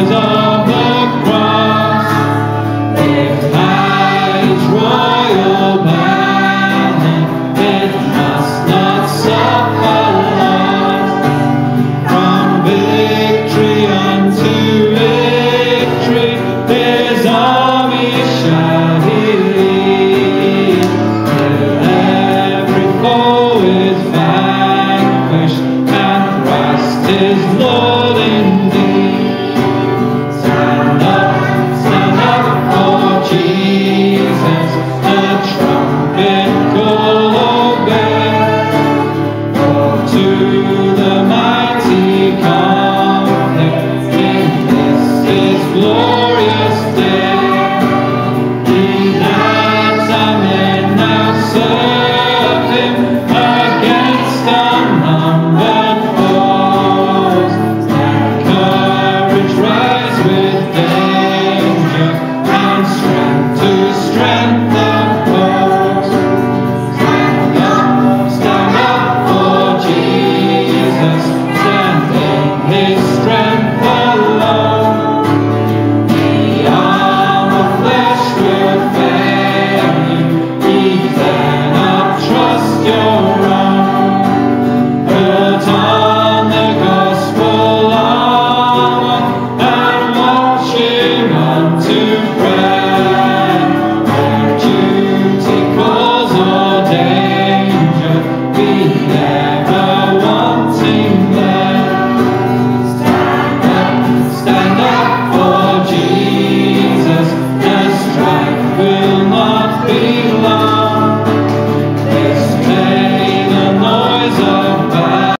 Because I glorious day.